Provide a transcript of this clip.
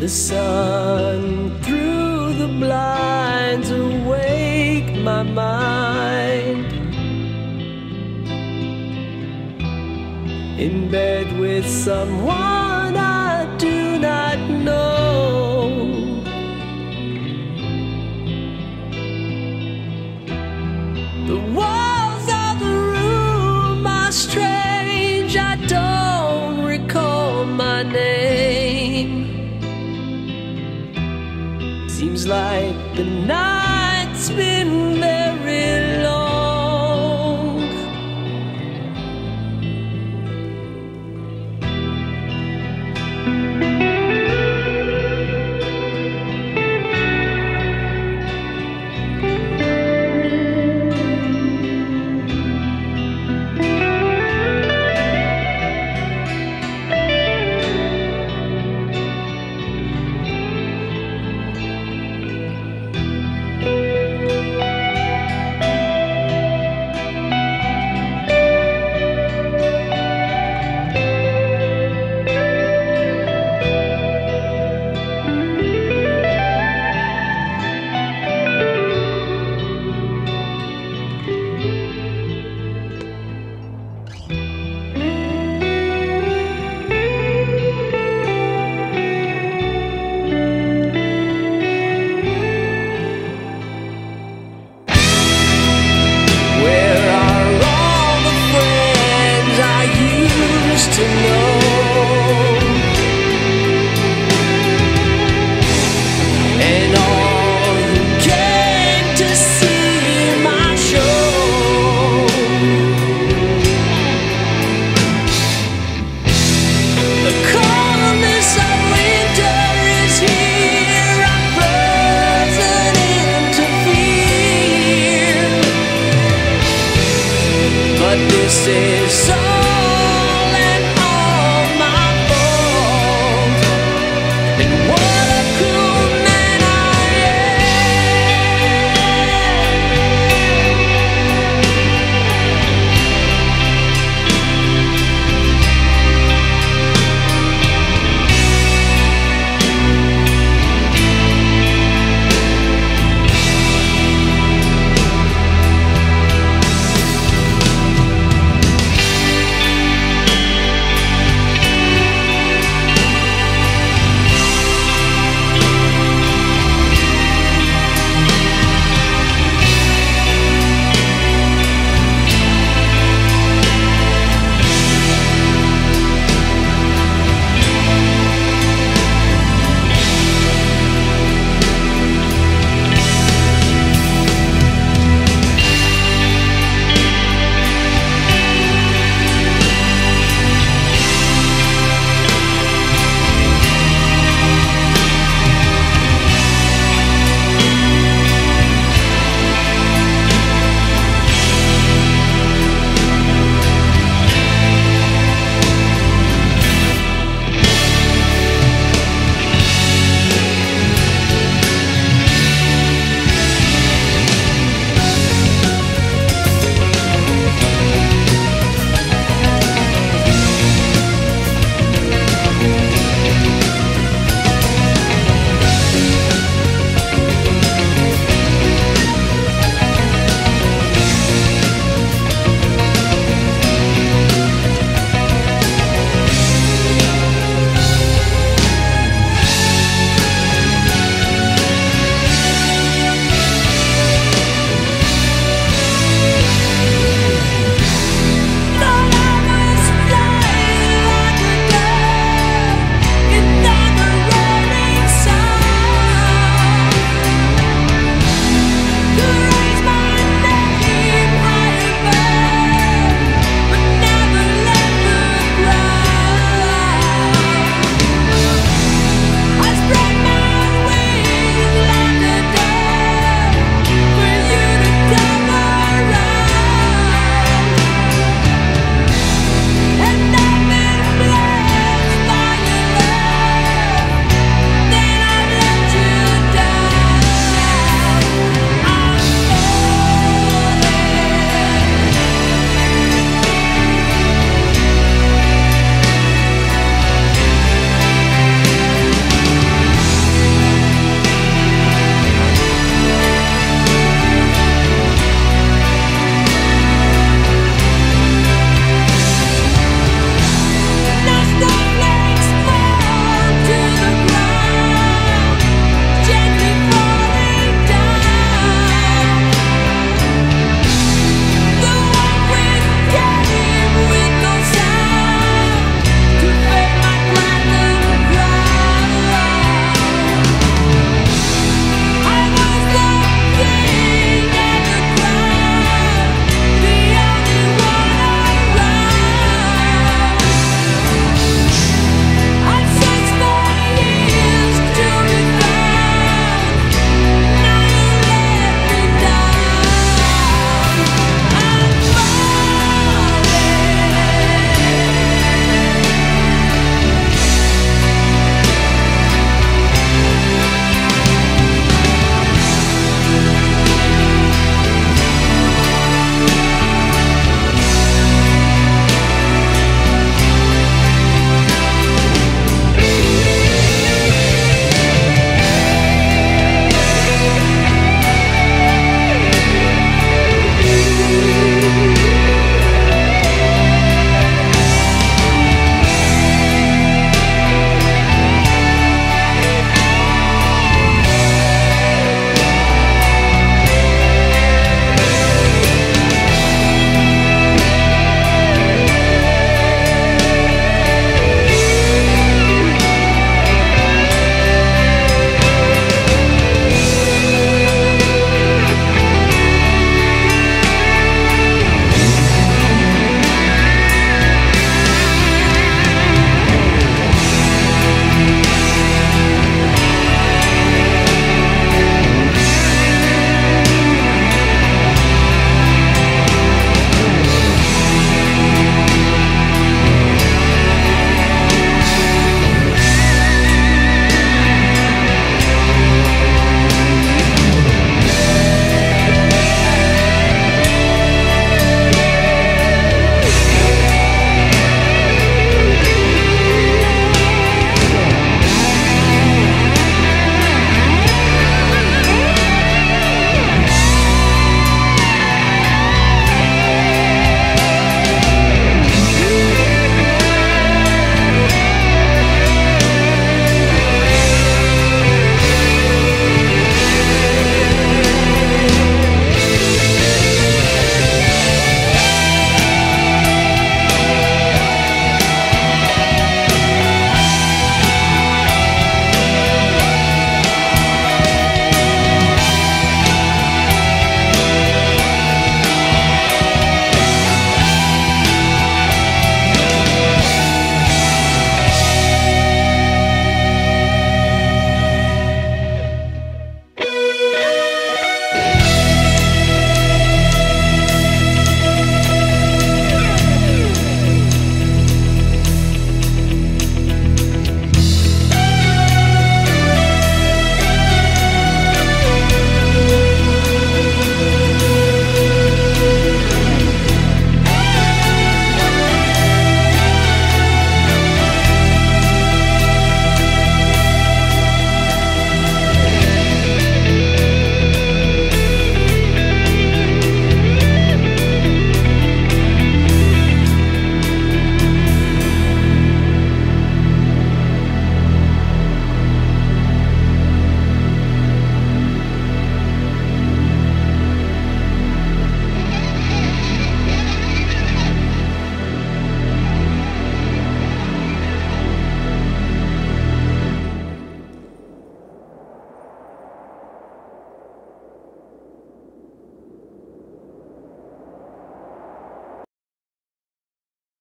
The sun through the blinds awake my mind. In bed with someone I do not know. Like the night's been very